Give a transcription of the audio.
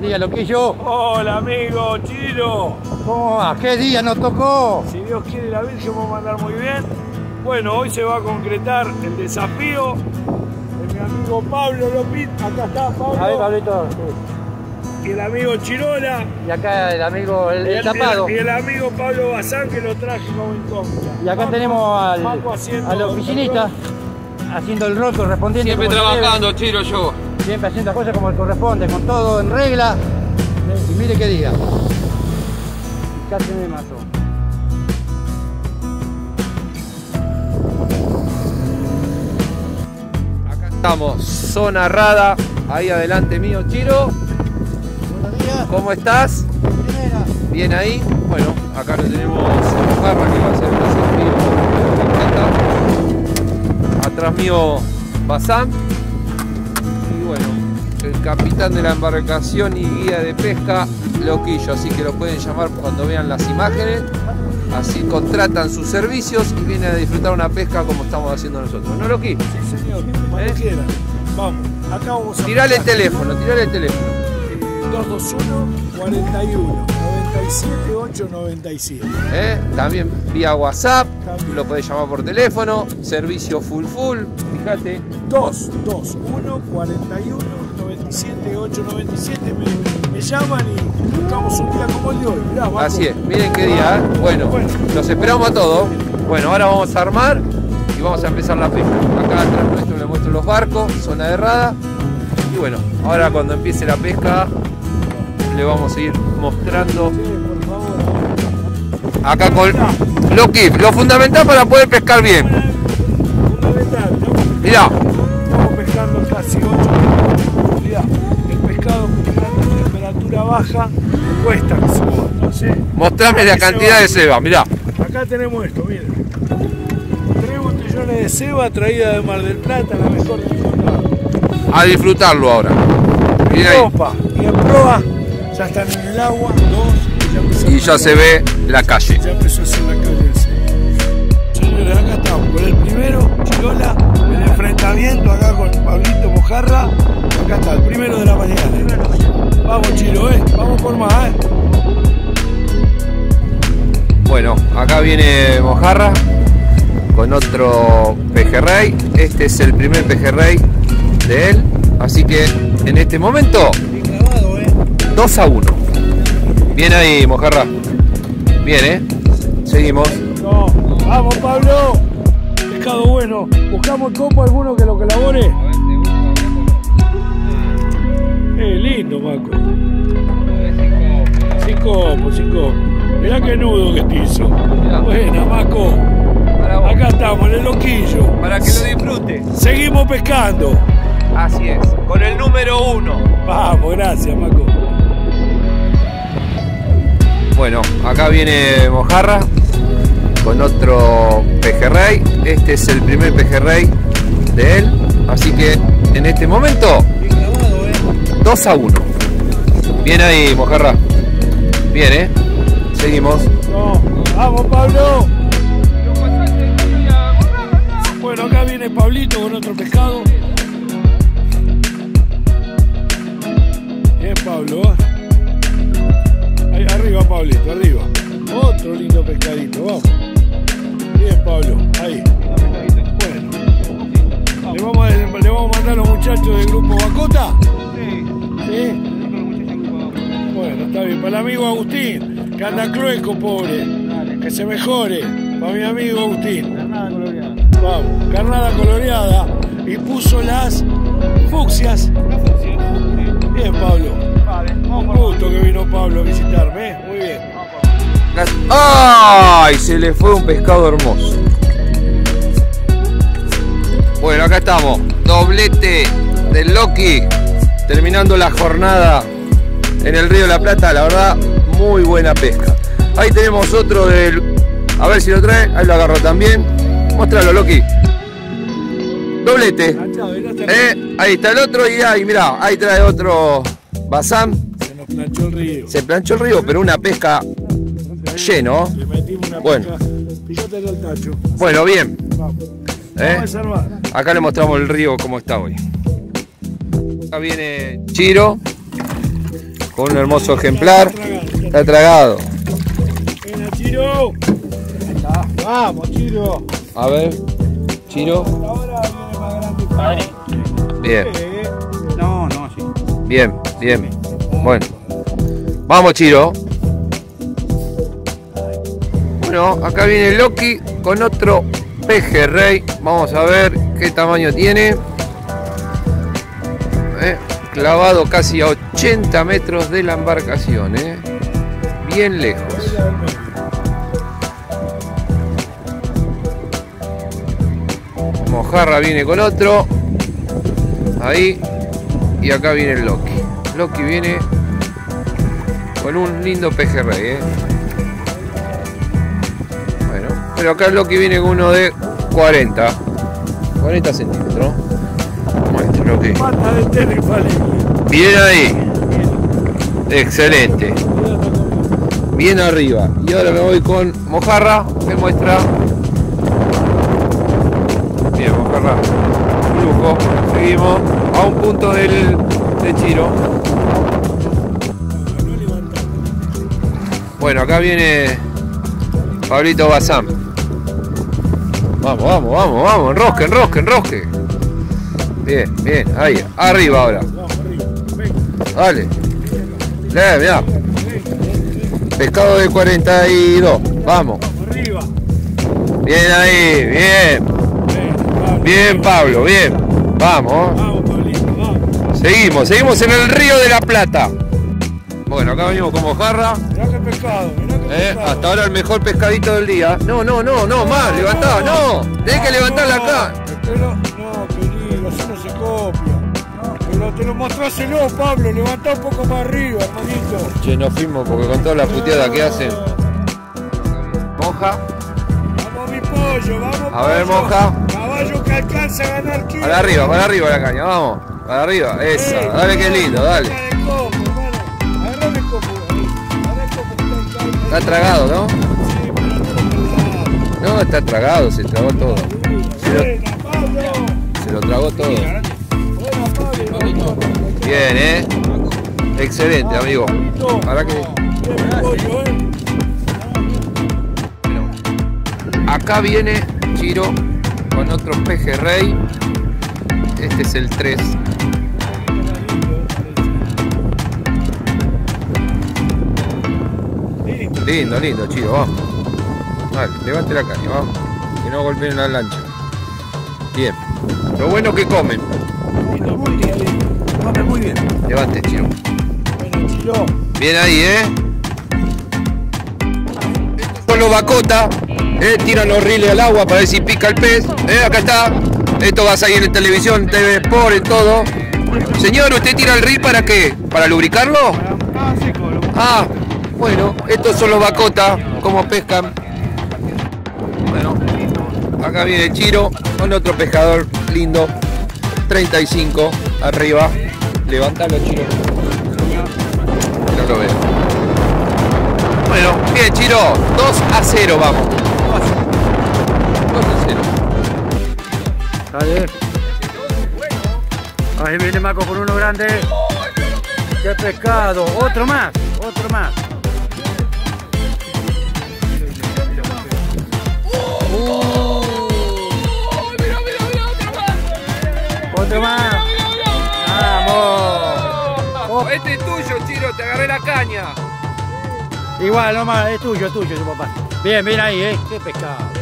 Buen día, loquillo. Hola, amigo Chiro. ¿Cómo va? ¿Qué día nos tocó? Si Dios quiere, la Virgen va a mandar muy bien. Bueno, hoy se va a concretar el desafío de mi amigo Pablo López. Acá está Pablo. A ver, Pablito. Y el amigo Chirola. Y acá el amigo, el, el tapado. Y el, amigo Pablo Bazán que lo traje como incógnita. Y acá tenemos al, al oficinista haciendo el rol correspondiente. Siempre trabajando, Chiro, yo. Siempre haciendo las cosas como corresponde, con todo en regla. Y mire qué día. Casi me mató. Acá estamos, zona rada. Ahí adelante mío, Chiro. Buenos días. ¿Cómo estás? Primera. Bien ahí. Bueno, acá lo tenemos en Barra que va a ser un desafío. Atrás mío, Bazán. Bueno, el capitán de la embarcación y guía de pesca, Loquillo. Así que lo pueden llamar cuando vean las imágenes. Así contratan sus servicios y vienen a disfrutar una pesca como estamos haciendo nosotros. ¿No, Loqui? Sí, señor. Cuando ¿Eh? quieran. Vamos. Acá vamos a Tirale el teléfono, tirale el teléfono. 221 41 97 897. ¿eh? También vía WhatsApp, También. lo podés llamar por teléfono, servicio full full, fíjate. 221 41 97 897 me, me llaman y buscamos un día como el de hoy. Mirá. Así es, miren qué día, ¿eh? Bueno, Bueno. los esperamos a todos. Bueno, ahora vamos a armar y vamos a empezar la pesca. Acá atrás nuestro le muestro los barcos, zona de errada. Y bueno, ahora cuando empiece la pesca le vamos a ir mostrando acá con Loki, lo fundamental para poder pescar bien. Fundamental, Mirá, estamos pescando casi 8 metros de profundidad. El pescado en temperatura baja cuesta que mueva. Entonces, mostrame la cantidad de ceba, mirá. Acá tenemos esto, miren. Tres botellones de ceba traída de Mar del Plata, la mejor temporada. A disfrutarlo ahora. Miren ahí. Y en proa ya están en el agua, dos, y ya, Y se ve la calle. Ya empezó a hacer la calle. Señores, acá estamos con el primero, Chirola, el enfrentamiento acá con Pablito Mojarra. Acá está, el primero de la mañana. Vamos, Chiro, eh, vamos por más, eh. Bueno, acá viene Mojarra con otro pejerrey. Este es el primer pejerrey de él. Así que en este momento, eh. 2 a 1. Bien ahí, Mojarra. Bien, ¿eh? Seguimos. No, vamos, Pablo. Pescado bueno. Buscamos el copo alguno que lo colabore. Eh, lindo, Maco. Sin copo, sin copo. Mirá qué nudo que te hizo. Buena, Maco. Acá estamos, en el loquillo. Para que lo disfrute. Seguimos pescando. Así es. Con el número 1. Vamos, gracias, Maco. Bueno, acá viene Mojarra con otro pejerrey. Este es el primer pejerrey de él. Así que en este momento, Bien clavado, eh. 2 a 1. Bien ahí, Mojarra. Bien, ¿eh? Seguimos. Vamos, Pablo. Bueno, acá viene Pablito con otro pescado. Bien, Pablo. Arriba, Pablito, arriba. Otro lindo pescadito, vamos. Bien, Pablo, ahí. Bueno. ¿Le vamos, a, ¿Le vamos a mandar a los muchachos del grupo Bacota? Sí. Bueno, está bien. Para el amigo Agustín, que anda clueco, pobre. Que se mejore. Para mi amigo Agustín. Vamos, carnada coloreada. Y puso las fucsias. Bien, Pablo. Un gusto que vino Pablo a visitarme. Muy bien. ¡Ay! Se le fue un pescado hermoso. Bueno, acá estamos. Doblete del Loki. Terminando la jornada en el Río de la Plata. La verdad, muy buena pesca. Ahí tenemos otro del. A ver si lo trae. Ahí lo agarro también. Muéstralo, Loki. Doblete. Eh, ahí está el otro y ahí, mirá, ahí trae otro Bazán. Planchó el río. Se planchó el río, pero una pesca lleno. Le metimos una Bueno. pesca. Fíjate el tacho. Bueno, bien. Vamos. ¿Eh? Vamos a salvar. Acá le mostramos el río como está hoy. Acá viene Chiro con un hermoso ejemplar. Está tragado. Venga, Chiro. Vamos, Chiro. A ver, Chiro. Ahora viene más grande. Bien, No, no, sí. bien, bien. Bueno, vamos, Chiro. Bueno, acá viene Loki con otro pejerrey. Vamos a ver qué tamaño tiene. Eh, clavado casi a 80 metros de la embarcación, eh. bien lejos. Mojarra viene con otro. Ahí. Y acá viene Loki. Loki viene con un lindo pejerrey, eh. Bueno, pero acá el Loki viene con uno de 40. 40 centímetros. Muestra tele, vale. Bien ahí. Excelente. Bien arriba. Y ahora me voy con Mojarra. Me muestra. Bien, Mojarra. Lujo. Seguimos a un punto del, de Chiro. Bueno, acá viene Pablito Bazán. Vamos, vamos, vamos, vamos. Enrosque, enrosque, enrosque. Bien, bien. Ahí. Arriba ahora. Dale. Le, mirá. Pescado de 42. Vamos. Bien ahí. Bien. Bien, Pablo. Bien. Vamos. Seguimos. Seguimos en el río de la Plata. Bueno, acá venimos con mojarra. Mirá qué pescado, mirá qué Eh, pescado. hasta ahora el mejor pescadito del día. No, no, no, no, más. Levantá, no. Tenés que levantarla acá. Te lo- No, querido, así no se copia. Pero te lo mostráselo, Pablo. Levantá un poco más arriba, hermanito. Che, nos fuimos porque con toda la puteada que hacen. Moja. Vamos, mi pollo, vamos. A ver, pollo. moja. Caballo que alcanza a ganar kilo. Para arriba, para arriba la caña. Vamos. Para arriba. Esa. Eh, Dale que lindo, dale. Está tragado, ¿no? No está tragado, se tragó todo. Se lo, tragó todo. Bien, ¿eh? Excelente, amigo. Ahora que acá viene Chiro con otro pejerrey. Este es el 3. Lindo, lindo, Chiro, vamos. Dale, levante la caña, vamos. Que no golpeen la lancha. Bien. Lo bueno que comen. Come muy bien. Levante, Chiro. Bueno, Chilo. Bien ahí, ¿eh? Con los bacota, ¿eh? tiran los riles al agua para ver si pica el pez. ¿eh? Acá está. Esto va a salir en televisión, TV Sport, en todo. Señor, ¿usted tira el reel para qué? ¿Para lubricarlo? Ah, seco, lo Ah, bueno, estos son los bacota, como pescan. Bueno, acá viene Chiro con otro pescador lindo. 35 arriba. Levántalo, Chiro. No lo veo. Bueno, bien, Chiro. 2 a 0 vamos. 2 a 0. Dale. Ahí viene Marco con uno grande. ¡Qué pescado! Otro más, otro más. Tuyo, Chiro. Te agarré la caña. Igual, nomás, es tuyo, es tuyo, tu papá. Bien, bien ahí, ¿eh? Qué pescado.